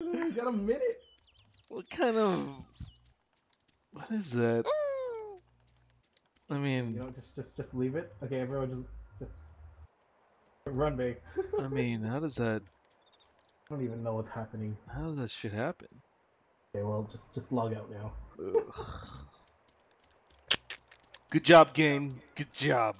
We got a minute. What kind of? What is that? Mm. I You mean, know, just just just leave it. Okay, everyone, just just run, babe. I mean, how does that? I don't even know what's happening. How does that shit happen? Okay, well, just just log out now. Good job, game. Good job.